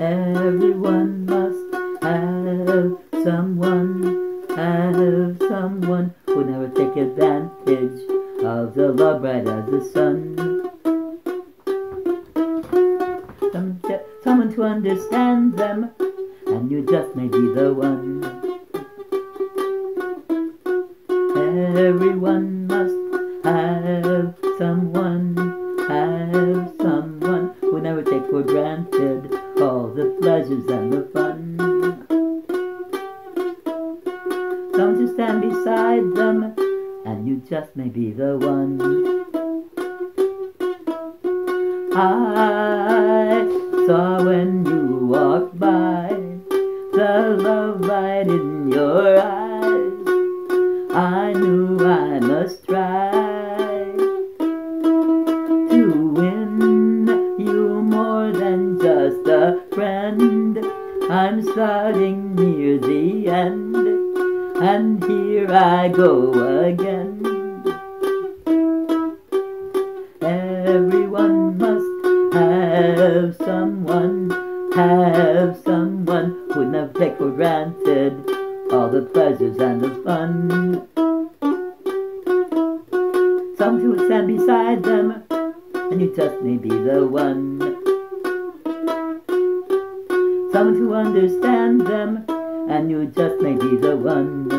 Everyone must have someone, have someone who never take advantage of the love bright as the sun. Someone to understand them, and you just may be the one. Everyone must have pleasures and the fun. Someone to stand beside them, and you just may be the one. I saw when you walked by the love light in your eyes. I knew I must try more than just a friend. I'm starting near the end, and here I go again. Everyone must have someone, have someone who never take for granted all the pleasures and the fun. Some to stand beside them, and you just may be the one. Some to understand them, and you just may be the one.